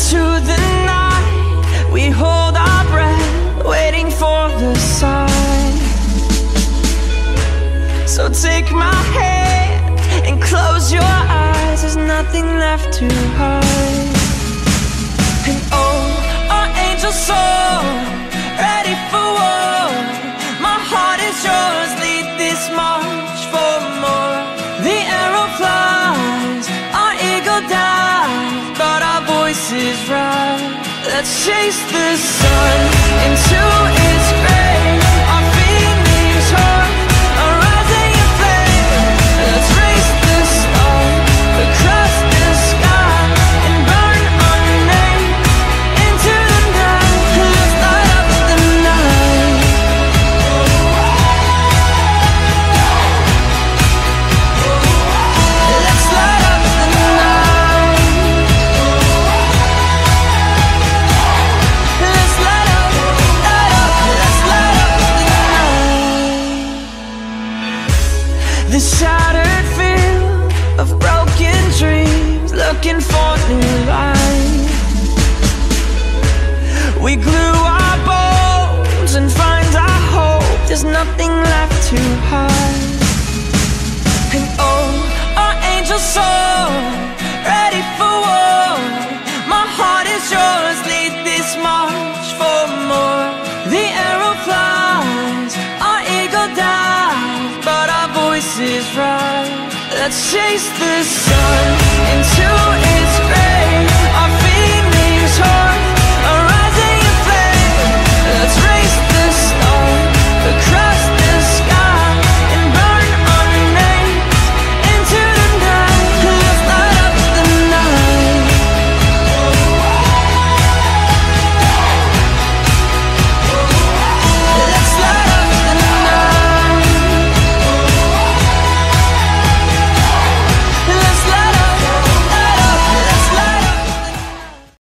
into the night. We hold our breath Waiting for the sign So take my hand And close your eyes. There's nothing left to hide. And oh, our angel soul is right. Let's chase the sun. The shattered field of broken dreams Looking for new life. We glue our bones and find our hope. There's nothing left to is right. Let's chase the sun.